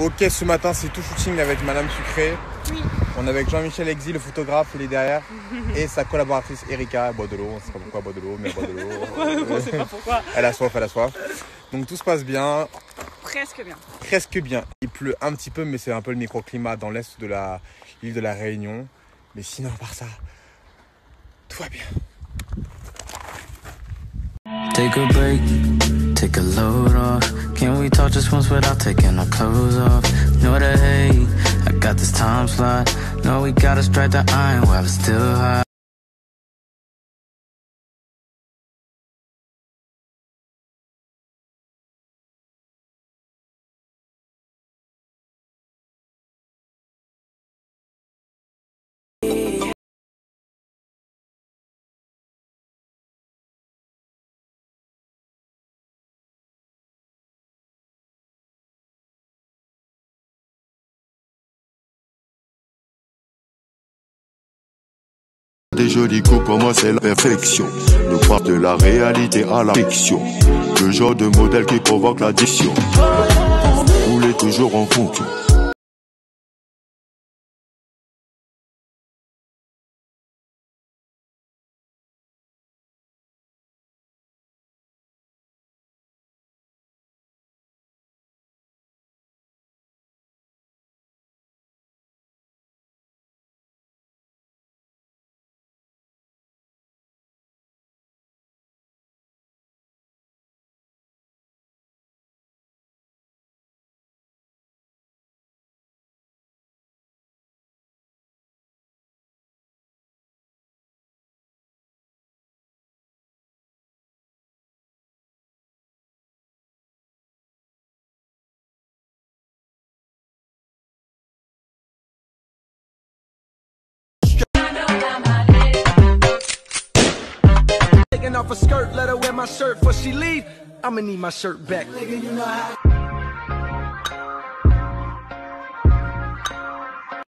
Ok, ce matin c'est tout shooting avec Madame Sucré. Oui. On est avec Jean-Michel Exil, le photographe, il est derrière. et sa collaboratrice Erika, elle boit de l'eau. On sait pas pourquoi boit de l'eau, mais boit de l'eau. On sait pas pourquoi. Elle a soif, elle a soif. Donc tout se passe bien, Presque bien. presque bien. Il pleut un petit peu, mais c'est un peu le microclimat dans l'est de la l'île de la Réunion. Mais sinon, à part ça, tout va bien. Take a break, take a load off. Can we talk just once without taking our clothes off? No the hate, I got this time slot. No, we gotta strike the iron while it's still hot. Des jolis coups, pour c'est la perfection. Nous part de la réalité à la fiction. Le genre de modèle qui provoque l'addiction. Rouler toujours en fonction. Off a skirt, let her wear my shirt before she leave. I'ma need my shirt back. Nigga, you know how